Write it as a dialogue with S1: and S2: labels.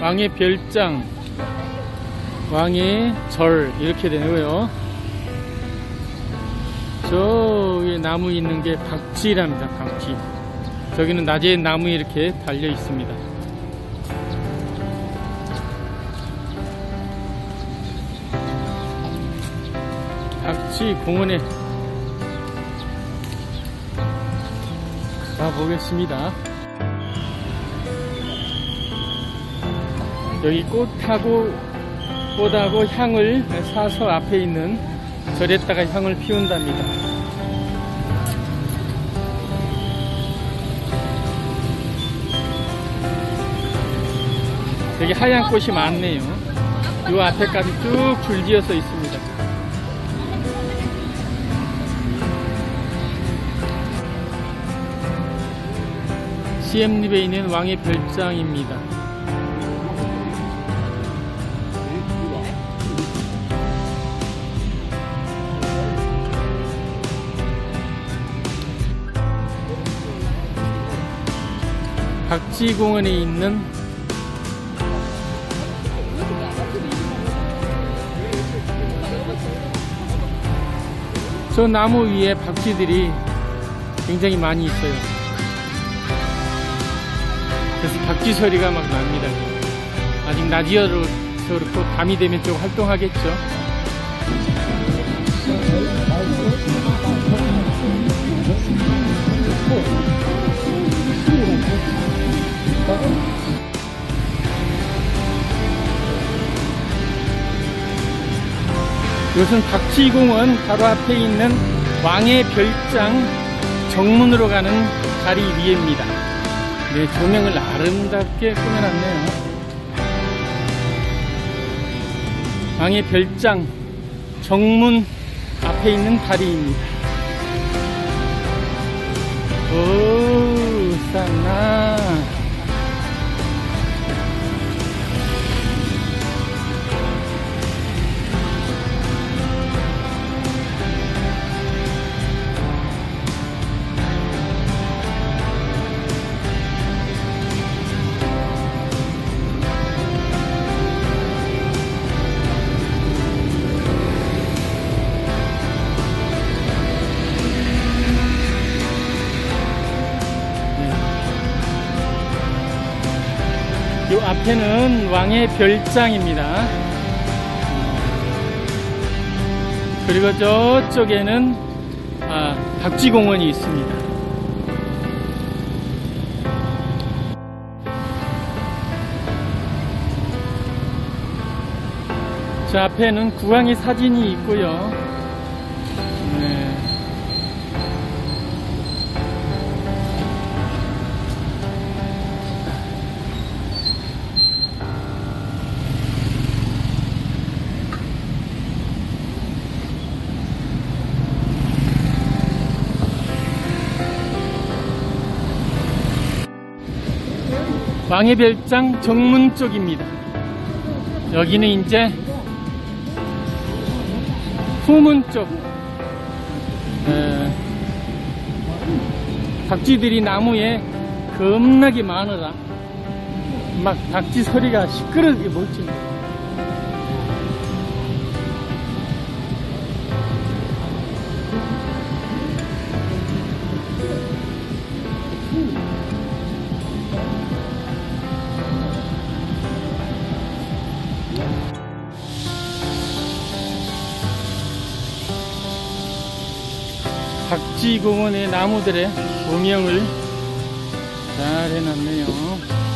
S1: 왕의 별장, 왕의 절 이렇게 되고요. 저 위에 나무 있는 게 박쥐랍니다. 박쥐. 저기는 낮에 나무 이렇게 달려 있습니다. 박쥐 공원에 가보겠습니다. 여기 꽃하고 꽃하고 향을 사서 앞에 있는 절에다가 향을 피운답니다. 여기 하얀 꽃이 많네요. 이 앞에까지 쭉 줄지어서 있습니다. 시엠립에 있는 왕의 별장입니다. 박쥐공원에 있는 저 나무 위에 박쥐들이 굉장히 많이 있어요. 그래서 박쥐 소리가 막 납니다. 아직 낮이어서 그렇고 밤이 되면 좀 활동하겠죠. 이것은 박쥐공원 바로 앞에 있는 왕의 별장 정문으로 가는 다리 위에입니다. 네, 조명을 아름답게 꾸며놨네요. 왕의 별장 정문 앞에 있는 다리입니다. 오, 산나. 이 앞에는 왕의 별장입니다. 그리고 저쪽에는 아, 박쥐공원이 있습니다. 저 앞에는 구왕의 사진이 있고요. 왕의 별장 정문 쪽입니다. 여기는 이제 후문 쪽. 에, 박쥐들이 나무에 겁나게 많으라. 막 박쥐 소리가 시끄럽게 멋집니 다. 박쥐공원의 나무들의 조명을 잘 해놨네요.